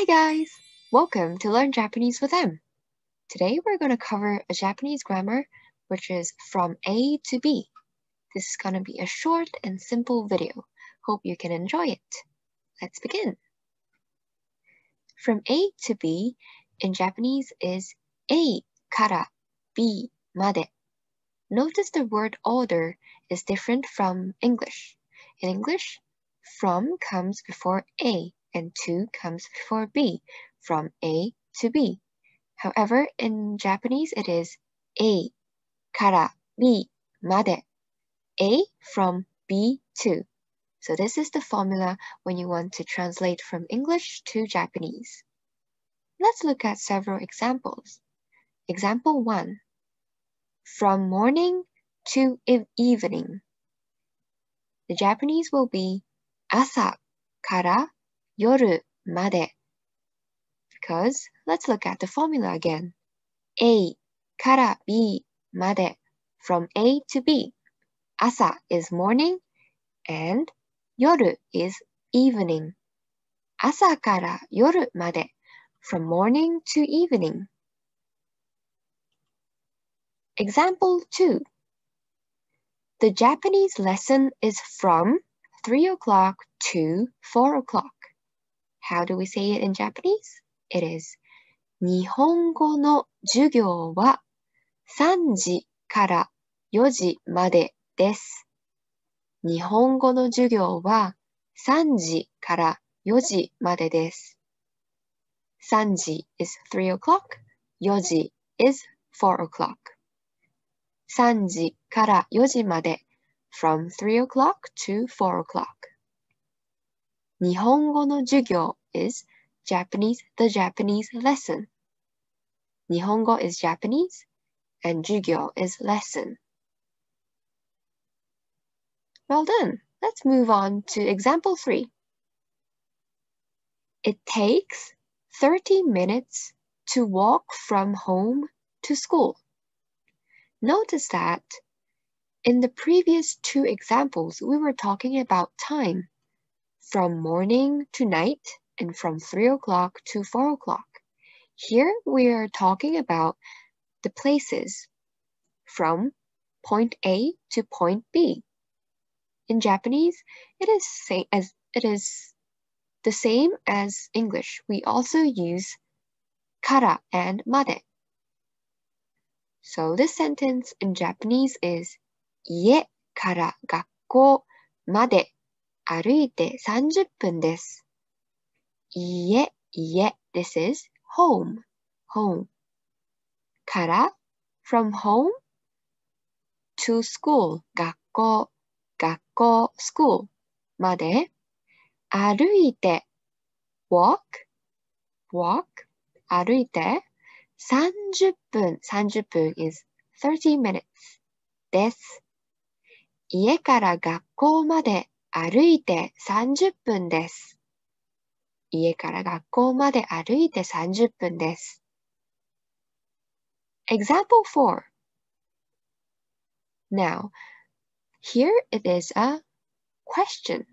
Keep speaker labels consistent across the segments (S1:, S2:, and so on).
S1: Hi guys! Welcome to Learn Japanese with Em. Today we're going to cover a Japanese grammar which is from A to B. This is going to be a short and simple video. Hope you can enjoy it. Let's begin. From A to B in Japanese is A kara B made. Notice the word order is different from English. In English, from comes before A and to comes before B from A to B. However, in Japanese it is A kara B made. A from B to. So this is the formula when you want to translate from English to Japanese. Let's look at several examples. Example 1. From morning to evening. The Japanese will be 朝から 夜まで because let's look at the formula again. A から B まで from A to B. 朝 is morning and 夜 is evening. 朝から夜まで from morning to evening. Example 2. The Japanese lesson is from 3 o'clock to 4 o'clock. How do we say it in Japanese? It is 日本語の授業は3時から4時までです。日本語の授業は3時から4時までです。3時 is 3 o'clock, 4時 is 4 o'clock. 3時から4時まで from 3 o'clock to 4 o'clock. Nihongo no jugyo is Japanese, the Japanese lesson. Nihongo is Japanese and jugyo is lesson. Well done. Let's move on to example three. It takes 30 minutes to walk from home to school. Notice that in the previous two examples, we were talking about time from morning to night and from 3 o'clock to 4 o'clock. Here we are talking about the places from point A to point B. In Japanese, it is same as it is the same as English. We also use kara and made. So this sentence in Japanese is 家から学校まで 歩いて30分です。家、家。This is home, home. から from home to school, 学校、学校、school まで歩いて walk, walk 歩いて30分、30分 is 30 minutes です。家から学校まで歩いて30分です。家から学校まで歩いて30分です。Example 4 Now, here it is a question.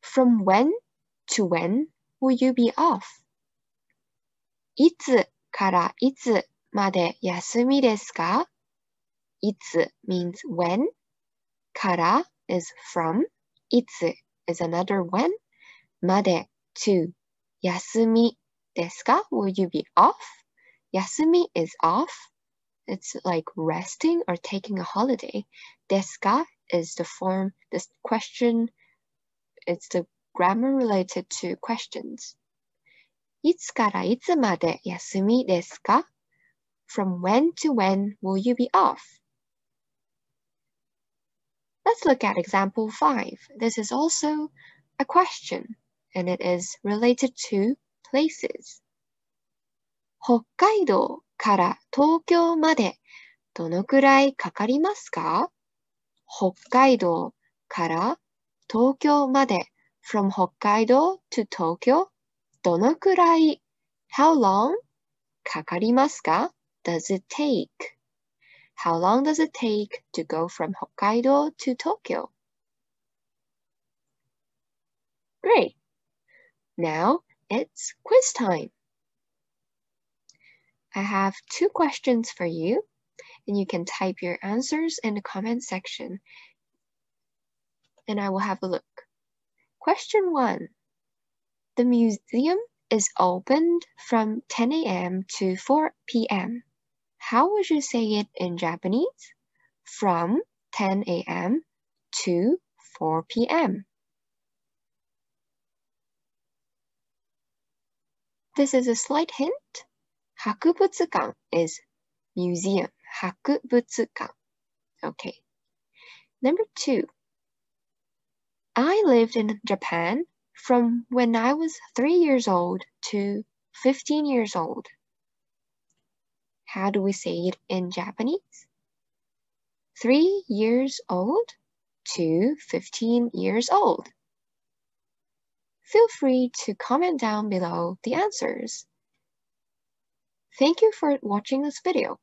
S1: From when to when will you be off? いつからいつまで休みですかいつ means when. から is from. いつ is another when. まで to 休みですか Will you be off? 休み is off. It's like resting or taking a holiday. ですか is the form, this question, it's the grammar related to questions. いつからいつまで休みですか From when to when will you be off? Let's look at example 5. This is also a question and it is related to places. 北海道から東京までどのくらいかかりますか北海道から東京まで from 北海道 to Tokyo どのくらい how long かかりますか does it take how long does it take to go from Hokkaido to Tokyo? Great. Now it's quiz time. I have two questions for you, and you can type your answers in the comment section, and I will have a look. Question one. The museum is opened from 10 a.m. to 4 p.m. How would you say it in Japanese? From 10 a.m. to 4 p.m. This is a slight hint. Hakubutsukan is museum. Hakubutsukan. Okay. Number two. I lived in Japan from when I was three years old to 15 years old. How do we say it in Japanese? Three years old to 15 years old. Feel free to comment down below the answers. Thank you for watching this video.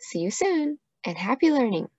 S1: See you soon and happy learning!